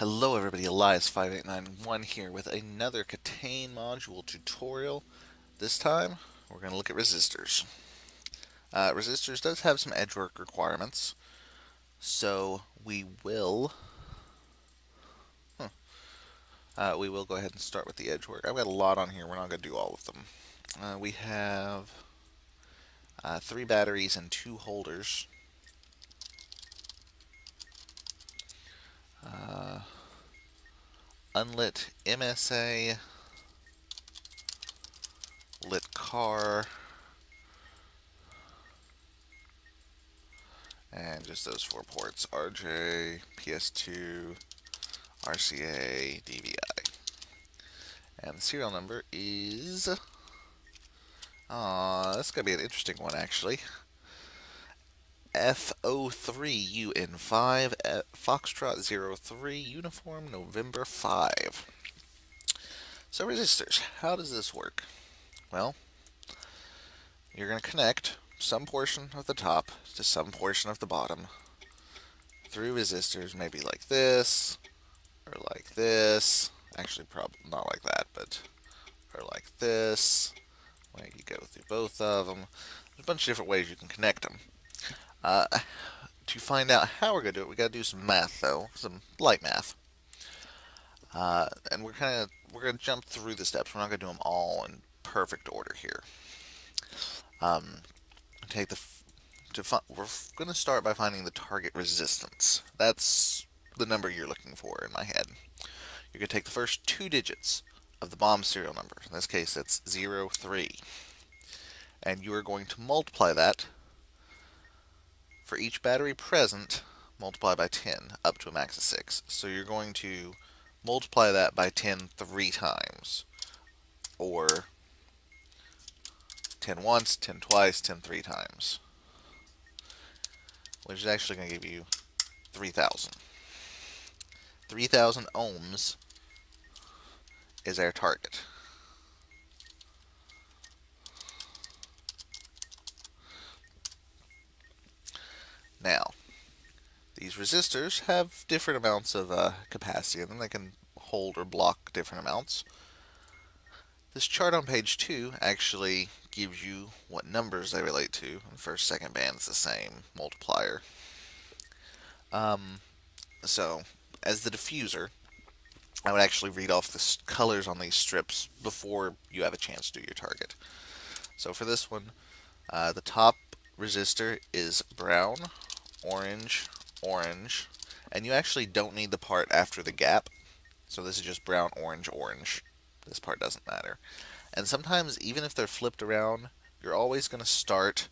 Hello everybody, Elias5891 here with another KTANE module tutorial. This time, we're going to look at resistors. Uh, resistors does have some edge work requirements, so we will huh, uh, we will go ahead and start with the edge work. I've got a lot on here, we're not going to do all of them. Uh, we have uh, three batteries and two holders. Uh, unlit MSA, lit car, and just those four ports, RJ, PS2, RCA, DVI. And the serial number is, uh, that's going to be an interesting one actually. F03UN5 Foxtrot 03 Uniform November 5. So resistors, how does this work? Well, you're going to connect some portion of the top to some portion of the bottom through resistors, maybe like this, or like this. Actually, probably not like that, but or like this. Where you go through both of them. There's a bunch of different ways you can connect them. Uh, to find out how we're going to do it, we got to do some math, though, some light math. Uh, and we're kind of we're going to jump through the steps. We're not going to do them all in perfect order here. Um, take the to we're going to start by finding the target resistance. That's the number you're looking for in my head. You're going to take the first two digits of the bomb serial number. In this case, it's 03. And you are going to multiply that for each battery present, multiply by 10, up to a max of 6. So you're going to multiply that by 10 three times, or 10 once, 10 twice, 10 three times, which is actually going to give you 3,000. 3,000 ohms is our target. Now, these resistors have different amounts of uh, capacity in them. They can hold or block different amounts. This chart on page 2 actually gives you what numbers they relate to. The first, second band is the same multiplier. Um, so, as the defuser, I would actually read off the colors on these strips before you have a chance to do your target. So for this one, uh, the top resistor is brown, orange, orange, and you actually don't need the part after the gap. So this is just brown, orange, orange. This part doesn't matter. And sometimes, even if they're flipped around, you're always going to start,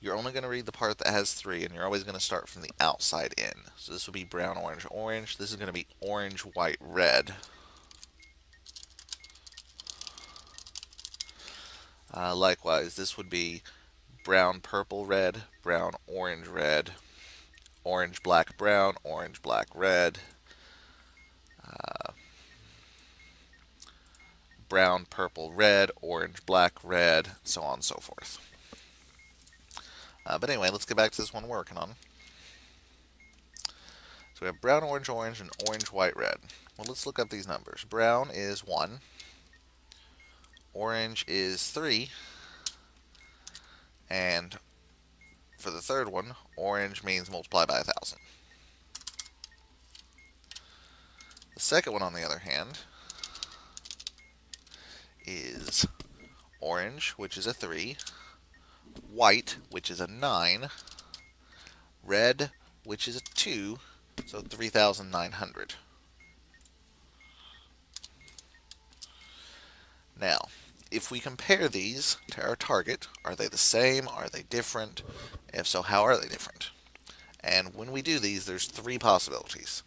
you're only going to read the part that has three, and you're always going to start from the outside in. So this would be brown, orange, orange. This is going to be orange, white, red. Uh, likewise, this would be brown, purple, red, brown, orange, red, orange, black, brown, orange, black, red, uh, brown, purple, red, orange, black, red, so on and so forth. Uh, but anyway, let's get back to this one we're working on. So we have brown, orange, orange, and orange, white, red. Well, let's look up these numbers. Brown is 1. Orange is 3. And for the third one, orange means multiply by a thousand. The second one, on the other hand, is orange, which is a 3, white, which is a 9, red, which is a 2, so 3,900. Now, if we compare these to our target, are they the same? Are they different? If so, how are they different? And when we do these, there's three possibilities.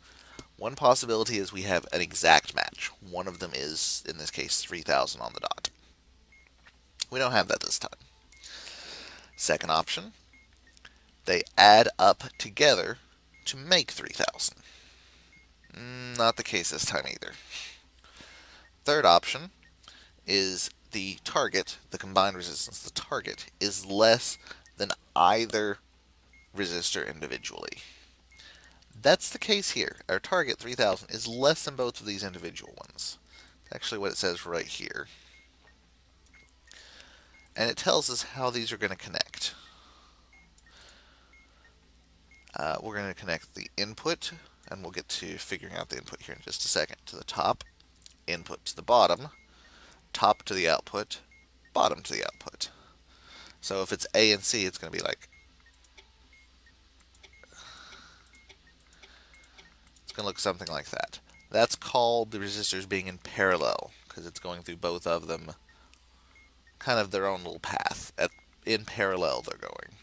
One possibility is we have an exact match. One of them is, in this case, 3,000 on the dot. We don't have that this time. Second option, they add up together to make 3,000. Mm, not the case this time either. Third option is the target, the combined resistance, the target, is less than either resistor individually. That's the case here. Our target, 3000, is less than both of these individual ones. Actually what it says right here. And it tells us how these are going to connect. Uh, we're going to connect the input, and we'll get to figuring out the input here in just a second, to the top, input to the bottom, top to the output, bottom to the output. So if it's A and C, it's going to be like it's going to look something like that. That's called the resistors being in parallel because it's going through both of them kind of their own little path. At, in parallel they're going.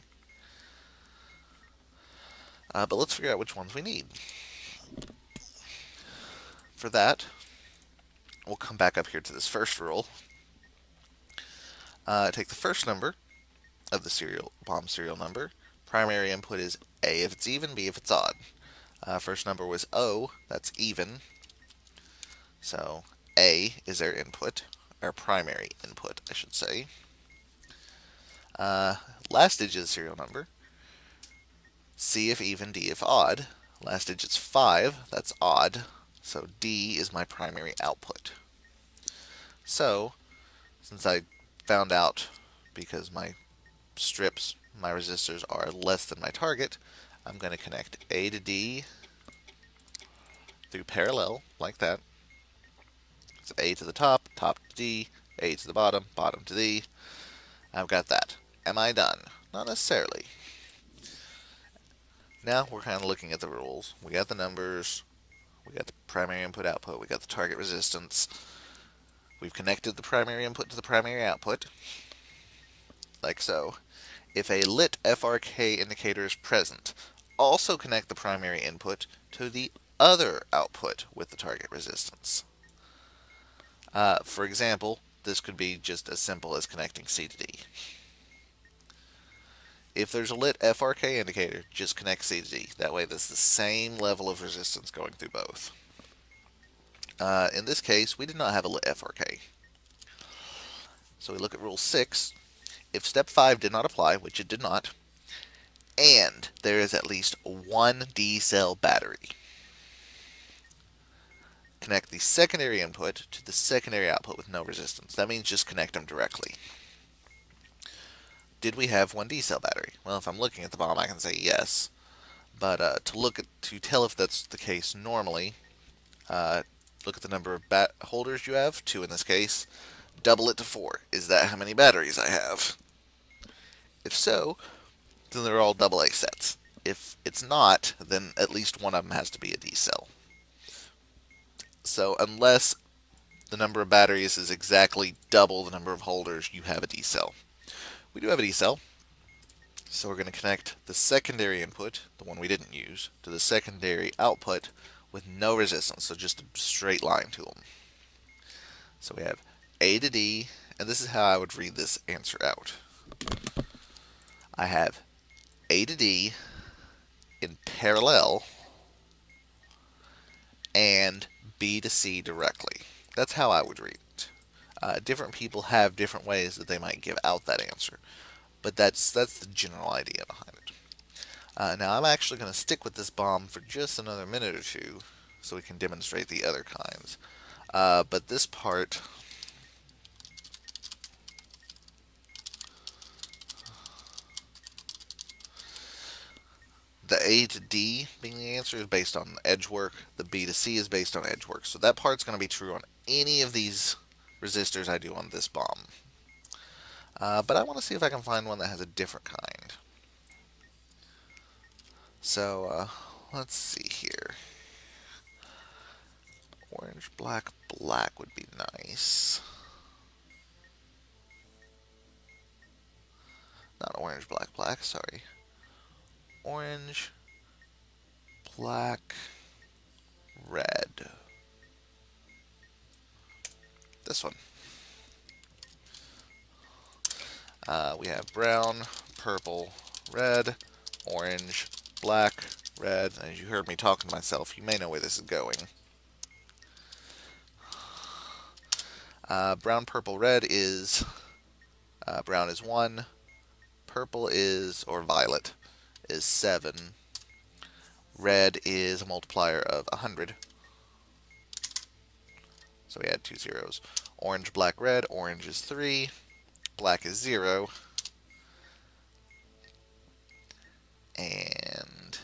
Uh, but let's figure out which ones we need. For that, we'll come back up here to this first rule. Uh, take the first number of the serial bomb serial number. Primary input is A if it's even, B if it's odd. Uh, first number was O, that's even. So A is our input, our primary input, I should say. Uh, last digit is serial number. C if even, D if odd. Last digit's 5, that's odd. So D is my primary output. So, since I found out because my strips, my resistors are less than my target, I'm going to connect A to D through parallel, like that. So A to the top, top to D, A to the bottom, bottom to D. I've got that. Am I done? Not necessarily. Now we're kind of looking at the rules. We got the numbers, we got the primary input output, we got the target resistance. We've connected the primary input to the primary output, like so. If a lit FRK indicator is present, also connect the primary input to the other output with the target resistance. Uh, for example, this could be just as simple as connecting C to D. If there's a lit FRK indicator, just connect C to D. That way there's the same level of resistance going through both. Uh, in this case, we did not have a lit FRK. So we look at rule 6. If step 5 did not apply, which it did not, and there is at least one D cell battery, connect the secondary input to the secondary output with no resistance. That means just connect them directly. Did we have one D cell battery? Well, if I'm looking at the bomb, I can say yes. But uh, to look at to tell if that's the case normally, uh, look at the number of bat holders you have, two in this case, double it to four. Is that how many batteries I have? If so, then they're all double A sets. If it's not, then at least one of them has to be a D cell. So unless the number of batteries is exactly double the number of holders, you have a D cell. We do have a D cell. So we're going to connect the secondary input, the one we didn't use, to the secondary output with no resistance, so just a straight line to them. So we have A to D, and this is how I would read this answer out. I have A to D in parallel and B to C directly. That's how I would read. Uh, different people have different ways that they might give out that answer, but that's that's the general idea behind it. Uh, now I'm actually going to stick with this bomb for just another minute or two so we can demonstrate the other kinds. Uh, but this part the A to D being the answer is based on edge work. The B to C is based on edge work. So that part's going to be true on any of these resistors I do on this bomb. Uh, but I want to see if I can find one that has a different kind. So uh, let's see here. Orange, black, black would be nice. Not orange, black, black, sorry orange, black, red. This one. Uh, we have brown, purple, red, orange, black, red. As you heard me talking to myself, you may know where this is going. Uh, brown, purple, red is uh, brown is 1, purple is, or violet, is 7. Red is a multiplier of 100. So we add two zeros. Orange, black, red. Orange is 3. Black is 0. And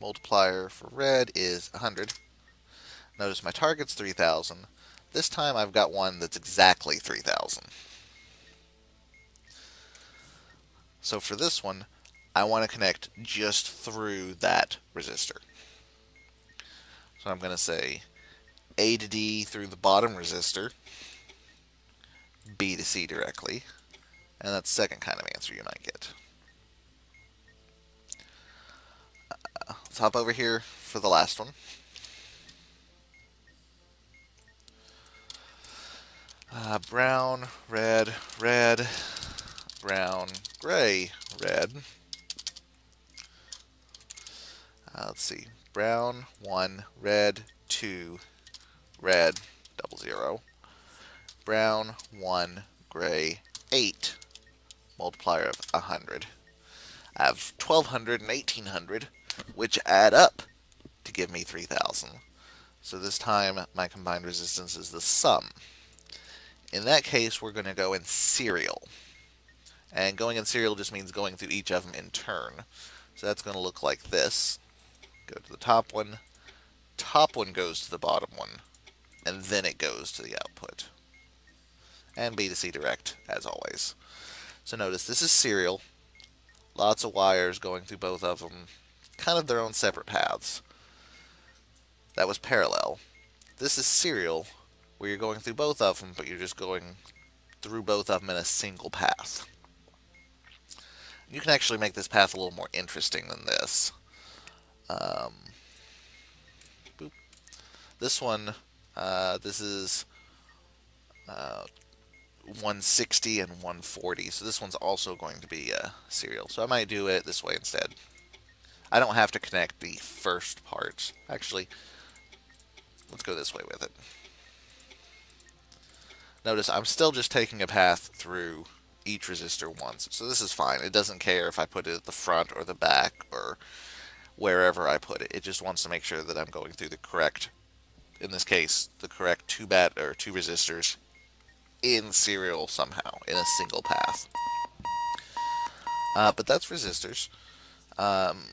multiplier for red is 100. Notice my target's 3,000. This time I've got one that's exactly 3,000. So for this one, I want to connect just through that resistor. So I'm going to say A to D through the bottom resistor, B to C directly, and that's the second kind of answer you might get. Uh, let's hop over here for the last one. Uh, brown, red, red, brown, gray, red. Uh, let's see. Brown, 1, red, 2, red, double zero. Brown, 1, gray, 8. Multiplier of 100. I have 1200 and 1800, which add up to give me 3000. So this time, my combined resistance is the sum. In that case, we're going to go in serial. And going in serial just means going through each of them in turn. So that's going to look like this. Go to the top one. Top one goes to the bottom one. And then it goes to the output. And B to C direct, as always. So notice this is serial. Lots of wires going through both of them. Kind of their own separate paths. That was parallel. This is serial, where you're going through both of them, but you're just going through both of them in a single path. You can actually make this path a little more interesting than this. Um, this one, uh, this is uh, 160 and 140, so this one's also going to be a serial. So I might do it this way instead. I don't have to connect the first part. Actually, let's go this way with it. Notice I'm still just taking a path through each resistor once. So this is fine. It doesn't care if I put it at the front or the back or wherever I put it. It just wants to make sure that I'm going through the correct, in this case, the correct two bat or two resistors in serial somehow, in a single path. Uh, but that's resistors. Um,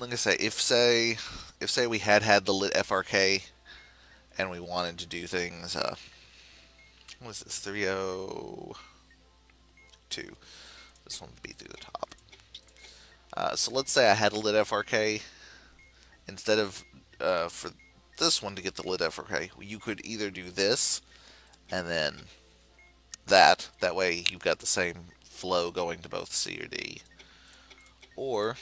like I say, if say, if say we had had the lit FRK and we wanted to do things, uh, what is this? 302. This one would be through the top. Uh, so let's say I had a lit FRK. Instead of uh, for this one to get the lit FRK, you could either do this and then that. That way you've got the same flow going to both C or D. Or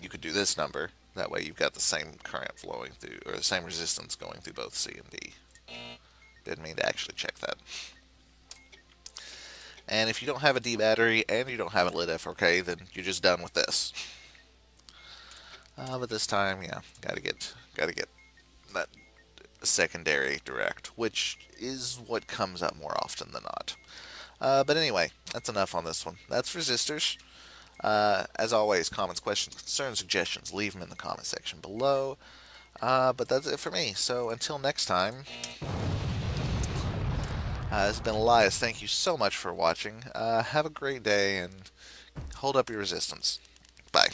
you could do this number. That way you've got the same current flowing through, or the same resistance going through both C and D. Didn't mean to actually check that. And if you don't have a D battery and you don't have a lit FRK, then you're just done with this. Uh, but this time, yeah, gotta get gotta get that secondary direct, which is what comes up more often than not. Uh, but anyway, that's enough on this one. That's resistors. Uh, as always, comments, questions, concerns, suggestions, leave them in the comment section below. Uh, but that's it for me. So until next time. Uh, has been Elias. Thank you so much for watching. Uh, have a great day and hold up your resistance. Bye.